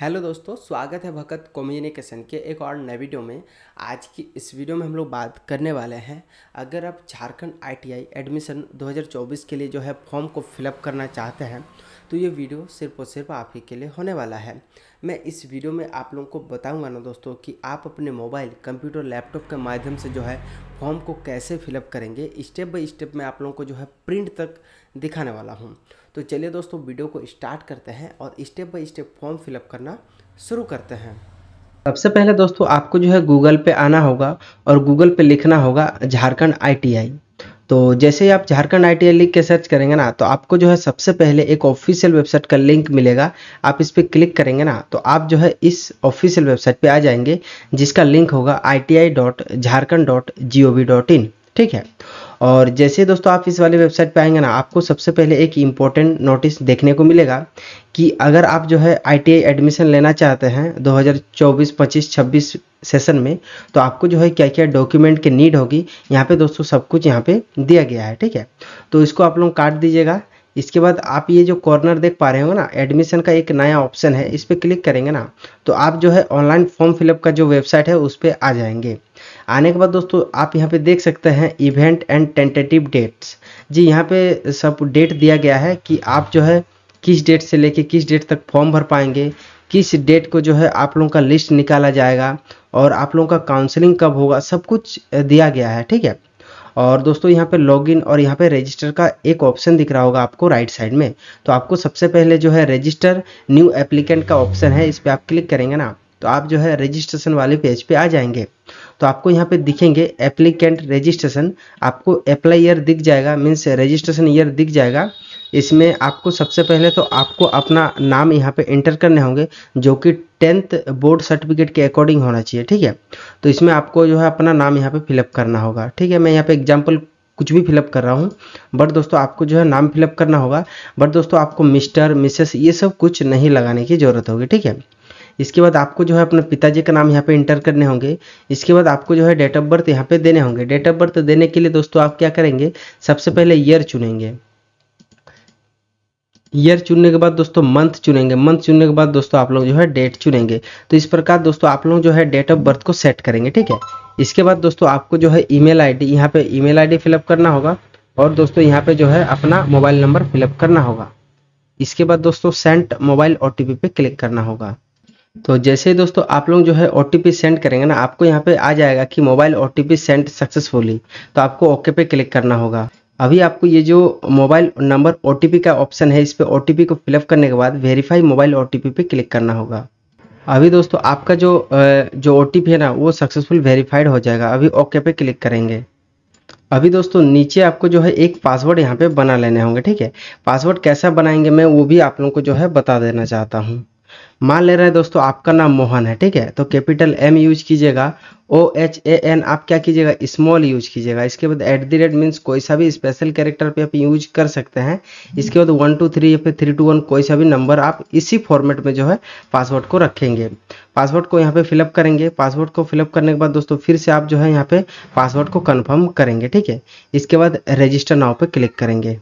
Hello दोस्तों, स्वागत है भगत कम्युनिकेशन के एक और नए वीडियो में। आज की इस वीडियो में हम लोग बात करने वाले हैं, अगर आप झारखंड आईटीआई एडमिशन 2024 के लिए जो है फॉर्म को फिलअप करना चाहते हैं तो ये वीडियो सिर्फ़ और सिर्फ़ आप ही के लिए होने वाला है। मैं इस वीडियो में आप लोगों को बताऊँगा ना दोस्तों कि आप अपने मोबाइल, कंप्यूटर, लैपटॉप के माध्यम से जो है फॉर्म को कैसे फिलअप करेंगे। स्टेप बाय स्टेप मैं आप लोगों को जो है प्रिंट तक दिखाने वाला हूँ। तो चलिए दोस्तों वीडियो को स्टार्ट करते हैं और step by step form fill up करना शुरू करते हैं। सबसे पहले दोस्तों, आपको जो है गूगल पे आना होगा और गूगल पे लिखना होगा झारखंड आईटीआई तो जैसे ही आप झारखंड आईटीआई लिख के सर्च करेंगे ना तो आपको जो है सबसे पहले एक ऑफिशियल वेबसाइट का लिंक मिलेगा। आप इस पर क्लिक करेंगे ना तो आप जो है इस ऑफिशियल वेबसाइट पे आ जाएँगे, जिसका लिंक होगा I T I dot Jharkhand dot G O V dot in ठीक है? और जैसे दोस्तों आप इस वाले वेबसाइट पे आएँगे ना, आपको सबसे पहले एक इम्पोर्टेंट नोटिस देखने को मिलेगा कि अगर आप जो है आईटीआई एडमिशन लेना चाहते हैं 2024 25 26 सेशन में तो आपको जो है क्या क्या डॉक्यूमेंट की नीड होगी, यहाँ पे दोस्तों सब कुछ यहाँ पे दिया गया है, ठीक है? तो इसको आप लोग काट दीजिएगा। इसके बाद आप ये जो कॉर्नर देख पा रहे हो ना एडमिशन का एक नया ऑप्शन है, इस पर क्लिक करेंगे ना तो आप जो है ऑनलाइन फॉर्म फिलअप का जो वेबसाइट है, उस पर आ जाएँगे। आने के बाद दोस्तों, आप यहाँ पे देख सकते हैं इवेंट एंड टेंटेटिव डेट्स जी, यहाँ पे सब डेट दिया गया है कि आप जो है किस डेट से लेके किस डेट तक फॉर्म भर पाएँगे, किस डेट को जो है आप लोगों का लिस्ट निकाला जाएगा और आप लोगों का काउंसलिंग कब होगा, सब कुछ दिया गया है, ठीक है? और दोस्तों, यहाँ पे लॉगिन और यहाँ पे रजिस्टर का एक ऑप्शन दिख रहा होगा आपको राइट साइड में। तो आपको सबसे पहले जो है रजिस्टर न्यू एप्लीकेंट का ऑप्शन है, इस पर आप क्लिक करेंगे ना तो आप जो है रजिस्ट्रेशन वाले पेज पे आ जाएँगे। तो आपको यहाँ पे दिखेंगे एप्लीकेंट रजिस्ट्रेशन आपको अप्लाई ईयर दिख जाएगा मीन्स रजिस्ट्रेशन ईयर दिख जाएगा। इसमें आपको सबसे पहले तो आपको अपना नाम यहाँ पे इंटर करने होंगे, जो कि टेंथ बोर्ड सर्टिफिकेट के अकॉर्डिंग होना चाहिए, ठीक है? तो इसमें आपको जो है अपना नाम यहाँ पे फिलअप करना होगा, ठीक है? मैं यहाँ पे एग्ज़ाम्पल कुछ भी फिलअप कर रहा हूँ बट दोस्तों आपको जो है नाम फिलअप करना होगा बट दोस्तों आपको मिस्टर मिसेस ये सब कुछ नहीं लगाने की ज़रूरत होगी, ठीक है? इसके बाद आपको जो है अपने पिताजी का नाम यहाँ पे इंटर करने होंगे। इसके बाद आपको जो है डेट ऑफ़ बर्थ यहाँ पे देने होंगे। डेट ऑफ़ बर्थ देने के लिए दोस्तों आप क्या करेंगे? सबसे पहले ईयर चुनेंगे। ईयर चुनने के बाद दोस्तों मंथ चुनेंगे। मंथ चुनने के बाद दोस्तों आप लोग जो है डेट चुनेंगे। तो इस प्रकार दोस्तों आप लोग जो है डेट ऑफ़ बर्थ को सेट करेंगे, ठीक है? इसके बाद दोस्तों आपको जो है ईमेल आईडी यहाँ पे ईमेल आईडी फिलअप करना होगा और दोस्तों यहाँ पे जो है अपना मोबाइल नंबर फिलअप करना होगा। इसके बाद दोस्तों सेंट मोबाइल ओ पे क्लिक करना होगा। तो जैसे दोस्तों आप लोग जो है ओटीपी सेंड करेंगे ना, आपको यहाँ पे आ जाएगा कि मोबाइल ओ सेंड सक्सेसफुली तो आपको ओके पे क्लिक करना होगा। अभी आपको ये जो मोबाइल नंबर ओ का ऑप्शन है, इस पर ओ को फिलअप करने के बाद वेरीफाई मोबाइल ओ पे क्लिक करना होगा। अभी दोस्तों आपका जो जो ओटीपी है ना, वो सक्सेसफुल वेरीफाइड हो जाएगा। अभी ओके पे क्लिक करेंगे। अभी दोस्तों नीचे आपको जो है एक पासवर्ड यहाँ पे बना लेने होंगे, ठीक है? पासवर्ड कैसा बनाएँगे मैं वो भी आप लोगों को जो है बता देना चाहता हूँ। मान ले रहे हैं दोस्तों, आपका नाम मोहन है, ठीक है? तो कैपिटल एम यूज़ कीजिएगा ओ एच ए एन आप क्या कीजिएगा स्मॉल यूज़ कीजिएगा। इसके बाद एट द रेट मीन्स कोई सा भी स्पेशल कैरेक्टर पे आप यूज़ कर सकते हैं। इसके बाद वन टू थ्री या फिर थ्री टू वन कोई सा भी नंबर आप इसी फॉर्मेट में जो है पासवर्ड को रखेंगे। पासवर्ड को यहाँ पे फिलअप करेंगे। पासवर्ड को फिलअप करने के बाद दोस्तों, फिर से आप जो है यहाँ पे पासवर्ड को कन्फर्म करेंगे, ठीक है? इसके बाद रजिस्टर नाव पे क्लिक करेंगे।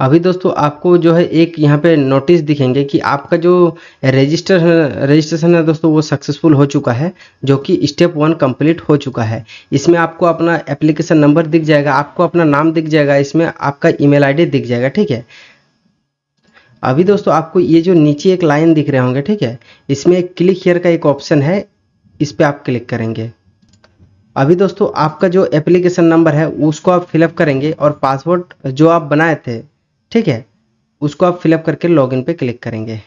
अभी दोस्तों आपको जो है एक यहाँ पे नोटिस दिखेंगे कि आपका जो रजिस्टर रजिस्ट्रेशन है दोस्तों वो सक्सेसफुल हो चुका है, जो कि स्टेप वन कंप्लीट हो चुका है। इसमें आपको अपना एप्लीकेशन नंबर दिख जाएगा, आपको अपना नाम दिख जाएगा, इसमें आपका ईमेल आईडी दिख जाएगा, ठीक है? अभी दोस्तों आपको ये जो नीचे एक लाइन दिख रहे होंगे, ठीक है? इसमें क्लिक हेयर का एक ऑप्शन है, इस पर आप क्लिक करेंगे। अभी दोस्तों आपका जो एप्लीकेशन नंबर है, उसको आप फिलअप करेंगे और पासवर्ड जो आप बनाए थे ठीक है? उसको आप फिलअप करके लॉगिन पे क्लिक करेंगे।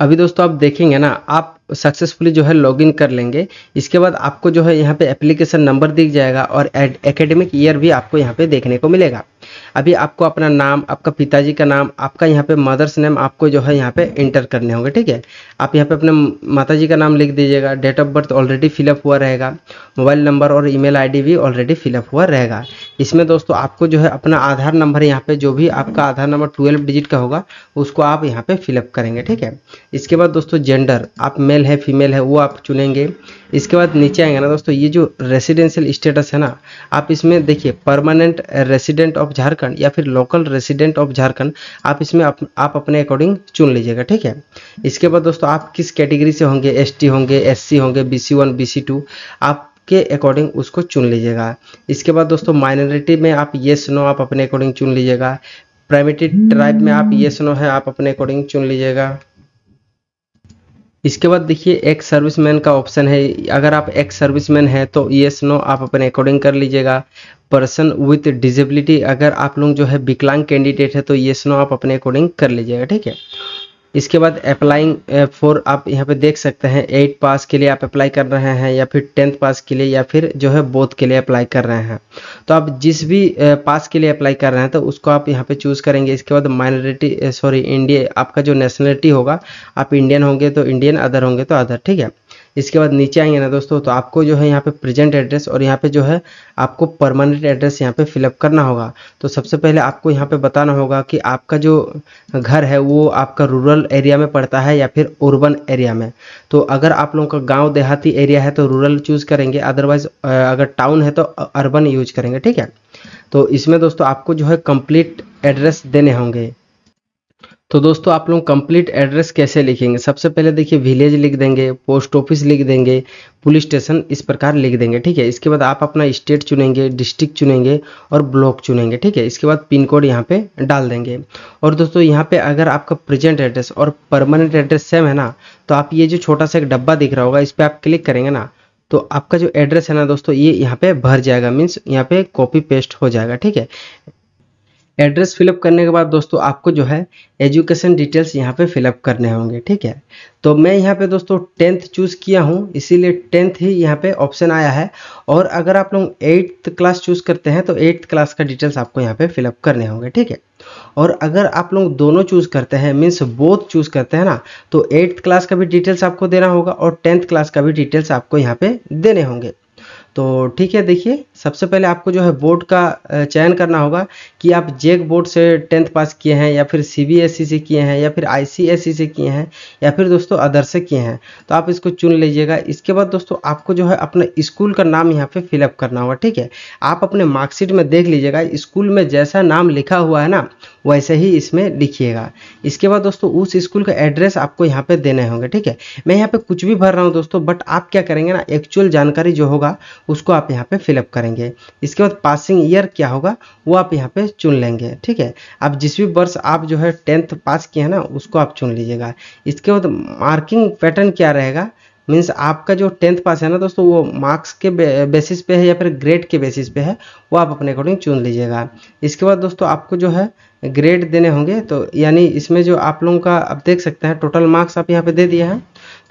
अभी दोस्तों आप देखेंगे ना, आप सक्सेसफुली जो है लॉगिन कर लेंगे। इसके बाद आपको जो है यहाँ पे एप्लीकेशन नंबर दिख जाएगा और एकेडमिक ईयर भी आपको यहाँ पे देखने को मिलेगा। अभी आपको अपना नाम, आपका पिताजी का नाम, आपका यहाँ पे मदर्स नेम आपको जो है यहाँ पे इंटर करने होंगे, ठीक है? आप यहाँ पे अपने माता जी का नाम लिख दीजिएगा date of birth already fill up हुआ रहेगा मोबाइल नंबर और ईमेल आईडी भी ऑलरेडी फिलअप हुआ रहेगा। इसमें दोस्तों आपको जो है अपना आधार नंबर यहाँ पे जो भी आपका आधार नंबर ट्वेल्व डिजिट का होगा उसको आप यहाँ पे फिलअप करेंगे ठीक है? इसके बाद दोस्तों जेंडर आप मेल है फीमेल है वो आप चुनेंगे। इसके बाद नीचे आएँगे ना दोस्तों ये जो रेसिडेंशियल स्टेटस है ना आप इसमें देखिए परमानेंट रेसिडेंट ऑफ़ झारखंड या फिर लोकल रेसिडेंट ऑफ़ झारखंड आप इसमें आप, आप अपने अकॉर्डिंग चुन लीजिएगा ठीक है? इसके बाद दोस्तों आप किस कैटेगरी से होंगे? एसटी होंगे एससी होंगे बी सी आप के अकॉर्डिंग उसको चुन लीजिएगा। इसके बाद दोस्तों माइनॉरिटी में आप येस नो आप अपने अकॉर्डिंग चुन लीजिएगा। प्राइमेटी ट्राइब में आप येस नो है, आप अपने अकॉर्डिंग चुन लीजिएगा। इसके बाद देखिए, एक सर्विसमैन का ऑप्शन है। अगर आप एक सर्विसमैन है तो येस नो आप अपने अकॉर्डिंग कर लीजिएगा। पर्सन विथ डिजेबिलिटी अगर आप लोग जो है विकलांग कैंडिडेट है तो येस नो आप अपने अकॉर्डिंग कर लीजिएगा, ठीक है? इसके बाद अप्लाइंग फॉर आप यहाँ पे देख सकते हैं एट पास के लिए आप अप्लाई कर रहे हैं या फिर टेंथ पास के लिए या फिर जो है बोथ के लिए अप्लाई कर रहे हैं। तो आप जिस भी पास के लिए अप्लाई कर रहे हैं तो उसको आप यहाँ पे चूज़ करेंगे। इसके बाद माइनॉरिटी सॉरी इंडिया आपका जो नेशनलिटी होगा, आप इंडियन होंगे तो इंडियन अदर होंगे तो अदर ठीक है? इसके बाद नीचे आएँगे ना दोस्तों तो आपको जो है यहाँ पे प्रेजेंट एड्रेस और यहाँ पे जो है आपको परमानेंट एड्रेस यहाँ पे फिलअप करना होगा। तो सबसे पहले आपको यहाँ पे बताना होगा कि आपका जो घर है, वो आपका रूरल एरिया में पड़ता है या फिर urban एरिया में। तो अगर आप लोगों का गाँव देहाती एरिया है तो रूरल चूज़ करेंगे अदरवाइज़ अगर टाउन है तो अर्बन यूज़ करेंगे, ठीक है? तो इसमें दोस्तों आपको जो है कंप्लीट एड्रेस देने होंगे। तो दोस्तों, आप लोग कंप्लीट एड्रेस कैसे लिखेंगे? सबसे पहले देखिए विलेज लिख देंगे पोस्ट ऑफ़िस लिख देंगे पुलिस स्टेशन इस प्रकार लिख देंगे, ठीक है? इसके बाद आप अपना स्टेट चुनेंगे डिस्ट्रिक्ट चुनेंगे और ब्लॉक चुनेंगे, ठीक है? इसके बाद पिन कोड यहाँ पे डाल देंगे। और दोस्तों, यहाँ पे अगर आपका प्रेजेंट एड्रेस और परमानेंट एड्रेस सेम है ना तो आप ये जो छोटा सा एक डब्बा दिख रहा होगा, इस पर आप क्लिक करेंगे ना तो आपका जो एड्रेस है ना दोस्तों, ये यहाँ पे भर जाएगा मीन्स यहाँ पे कॉपी पेस्ट हो जाएगा, ठीक है? एड्रेस फिलअप करने के बाद दोस्तों आपको जो है एजुकेशन डिटेल्स यहाँ पे फिलअप करने होंगे, ठीक है? तो मैं यहाँ पे दोस्तों टेंथ चूज़ किया हूँ, इसीलिए टेंथ ही यहाँ पे ऑप्शन आया है। और अगर आप लोग एट्थ क्लास चूज़ करते हैं तो एट्थ क्लास का डिटेल्स आपको यहाँ पे फिलअप करने होंगे, ठीक है? और अगर आप लोग दोनों चूज़ करते हैं मीन्स बोथ चूज़ करते हैं ना तो एट्थ क्लास का भी डिटेल्स आपको देना होगा और टेंथ क्लास का भी डिटेल्स आपको यहाँ पे देने होंगे। तो ठीक है, देखिए, सबसे पहले आपको जो है बोर्ड का चयन करना होगा। कि आप जेक बोर्ड से टेंथ पास किए हैं या फिर सीबीएसई से किए हैं या फिर आईसीएसई से किए हैं या फिर दोस्तों अदर से किए हैं तो आप इसको चुन लीजिएगा। इसके बाद दोस्तों आपको जो है अपने स्कूल का नाम यहाँ पे फिलअप करना होगा, ठीक है? आप अपने मार्कशीट में देख लीजिएगा स्कूल में जैसा नाम लिखा हुआ है ना, वैसे ही इसमें लिखिएगा। इसके बाद दोस्तों उस स्कूल का एड्रेस आपको यहाँ पे देने होंगे, ठीक है? मैं यहाँ पे कुछ भी भर रहा हूँ दोस्तों बट आप क्या करेंगे ना एक्चुअल जानकारी जो होगा, उसको आप यहाँ पे फिलअप करेंगे। इसके बाद पासिंग ईयर क्या होगा, वो आप यहाँ पे चुन लेंगे, ठीक है? आप जिस भी वर्ष आप जो है टेंथ पास किए हैं ना, उसको आप चुन लीजिएगा। इसके बाद मार्किंग पैटर्न क्या रहेगा? मीन्स आपका जो टेंथ पास है ना दोस्तों, वो मार्क्स के बेसिस पे है या फिर ग्रेड के बेसिस पे है, वो आप अपने अकॉर्डिंग चुन लीजिएगा। इसके बाद दोस्तों आपको जो है ग्रेड देने होंगे तो यानी इसमें जो आप लोगों का, आप देख सकते हैं टोटल मार्क्स आप यहाँ पे दे दिए हैं।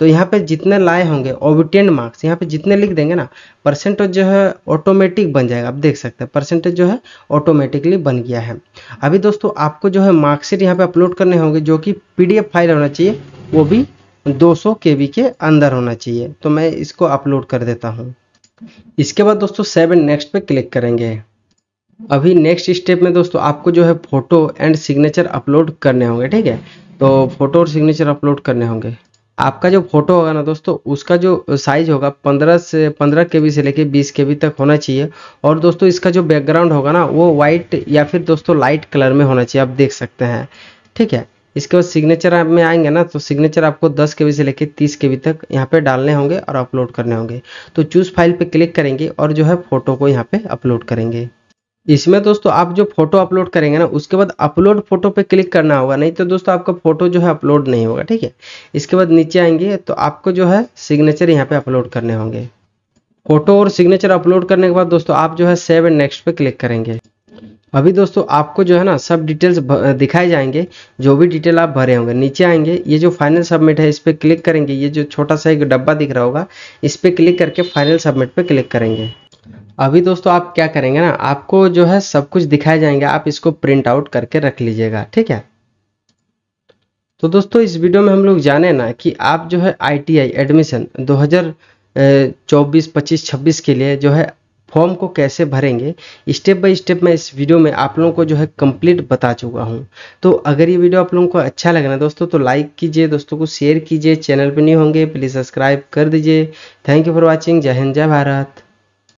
तो यहाँ पे जितने लाए होंगे ओबिटेंट मार्क्स यहाँ पे जितने लिख देंगे ना परसेंटेज जो है ऑटोमेटिक बन जाएगा। आप देख सकते हैं परसेंटेज जो है ऑटोमेटिकली बन गया है। अभी दोस्तों, आपको जो है मार्कशीट यहाँ पे अपलोड करने होंगे, जो कि पीडीएफ फ़ाइल होना चाहिए, वो भी 200 केबी के अंदर होना चाहिए। तो मैं इसको अपलोड कर देता हूँ। इसके बाद दोस्तों सेवन नेक्स्ट पे क्लिक करेंगे। अभी नेक्स्ट स्टेप में दोस्तों, आपको जो है फ़ोटो एंड सिग्नेचर अपलोड करने होंगे, ठीक है? तो फ़ोटो और सिग्नेचर अपलोड करने होंगे। आपका जो फ़ोटो होगा ना दोस्तों, उसका जो साइज़ होगा पंद्रह से पंद्रह के बी से लेके बीस के बी तक होना चाहिए। और दोस्तों, इसका जो बैकग्राउंड होगा ना, वो वाइट या फिर दोस्तों लाइट कलर में होना चाहिए, आप देख सकते हैं। ठीक है? इसके बाद सिग्नेचर आप में आएँगे ना तो सिग्नेचर आपको 10 के बी से लेके 30 के बी तक यहाँ पे डालने होंगे और अपलोड करने होंगे। तो चूज़ फ़ाइल पे क्लिक करेंगे और जो है फ़ोटो को यहाँ पे अपलोड करेंगे। इसमें दोस्तों आप जो फ़ोटो अपलोड करेंगे ना, उसके बाद अपलोड फ़ोटो पे क्लिक करना होगा, नहीं तो दोस्तों आपका फ़ोटो जो है अपलोड नहीं होगा, ठीक है? इसके बाद नीचे आएँगे तो आपको जो है सिग्नेचर यहाँ पे अपलोड करने होंगे। फ़ोटो और सिग्नेचर अपलोड करने के बाद दोस्तों आप जो है सेव एंड नेक्स्ट पे क्लिक करेंगे। अभी दोस्तों आपको जो है ना सब डिटेल्स दिखाए जाएँगे, जो भी डिटेल आप भरे होंगे। नीचे आएँगे, ये जो फाइनल सबमिट है, इस पर क्लिक करेंगे, ये जो छोटा सा एक डब्बा दिख रहा होगा, इस पर क्लिक करके फाइनल सबमिट पे क्लिक करेंगे। अभी दोस्तों आप क्या करेंगे ना, आपको जो है सब कुछ दिखाए जाएँगे, आप इसको प्रिंट आउट करके रख लीजिएगा, ठीक है? तो दोस्तों इस वीडियो में हम लोग जाने ना कि आप जो है आईटीआई एडमिशन 2024 25 26 के लिए जो है फॉर्म को कैसे भरेंगे स्टेप बाय स्टेप मैं इस वीडियो में आप लोगों को जो है कंप्लीट बता चुका हूँ। तो अगर ये वीडियो आप लोगों को अच्छा लगे ना दोस्तों तो लाइक कीजिए, दोस्तों को शेयर कीजिए चैनल पर नहीं होंगे प्लीज़ सब्सक्राइब कर दीजिए। थैंक यू फॉर वॉचिंग जय हिंद, जय भारत।